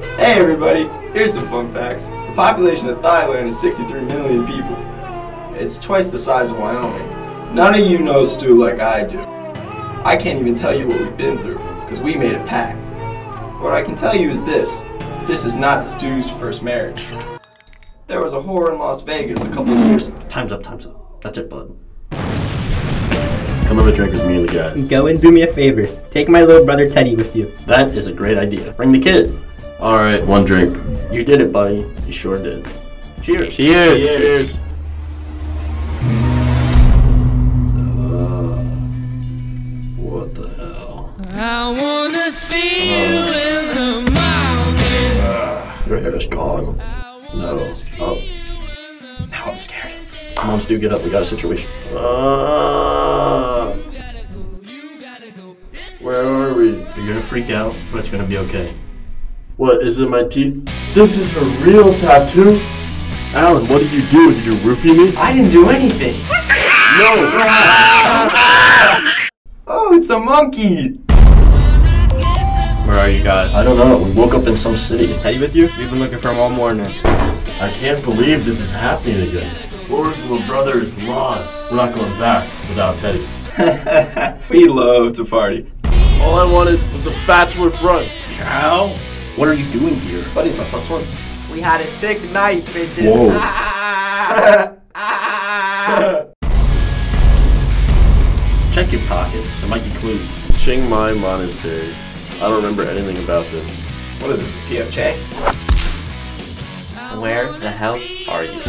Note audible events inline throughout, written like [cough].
Hey everybody, here's some fun facts. The population of Thailand is 63 million people. It's twice the size of Wyoming. None of you know Stu like I do. I can't even tell you what we've been through, because we made a pact. What I can tell you is this. This is not Stu's first marriage. There was a whore in Las Vegas a couple of years Time's up, time's up. That's it, bud. Come have a drink with me and the guys. Go and do me a favor. Take my little brother Teddy with you. That is a great idea. Bring the kid. All right, one drink. You did it, buddy. You sure did. Cheers. Cheers. Cheers. What the hell? I wanna see you in the mountains. Your hair is gone. No. Oh. Now I'm scared. Come on, Stu, get up. We got a situation. Uh, where are we? You're gonna freak out, but it's gonna be okay. What, is it my teeth? This is a real tattoo? Alan, what did you do? Did you roofie me? I didn't do anything. No! [laughs] Oh, it's a monkey. Where are you guys? I don't know. We woke up in some city. Is Teddy with you? We've been looking for him all morning. I can't believe this is happening again. Flora's little brother is lost. We're not going back without Teddy. [laughs] we love to party. All I wanted was a bachelor brunch. Chow? What are you doing here? Buddy's my plus one. We had a sick night, bitches. Whoa. Ah, [laughs] ah. Check your pockets. There might be clues. Chiang Mai Monastery. I don't remember anything about this. What is this, PF Chang's? Where the hell are you?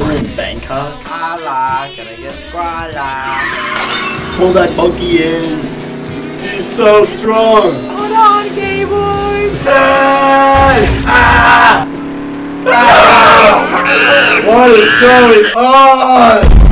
We're in Bangkok. Ala, can I get squala? Pull that monkey in. He's so strong. Hold on, gay boys! Ah! Ah! What is going on?